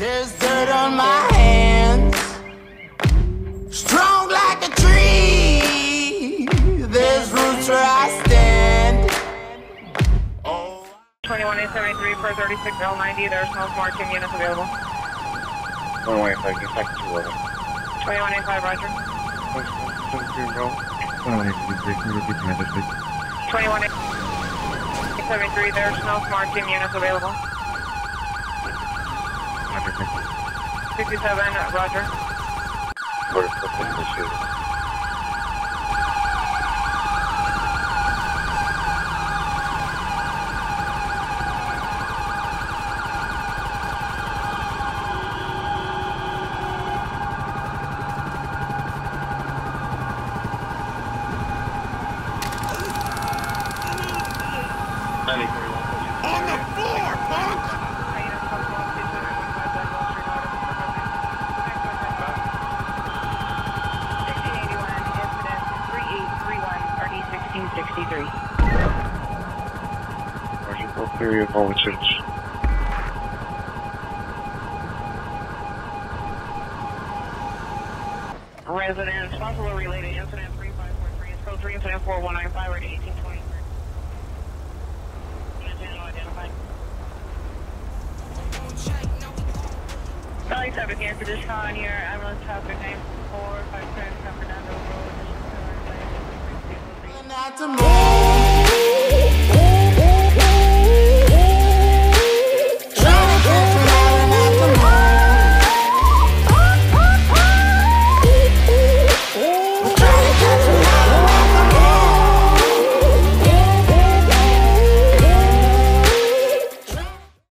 There's dirt on my hands, strong like a tree. There's roots where I stand. 21873 for 36 L90. There's no smart team units available. 115, get back to order. 2185, roger. 21873, there's no smart team units available. 57, roger. Order for physical shooting. On Roger, full clear of all incidents. Resident responsible related incident 3543 is code 3 incident 4195 ready 1823. Identity identified. Valley traffic here for this on your ambulance traffic name 453 San Fernando Road. Not to move.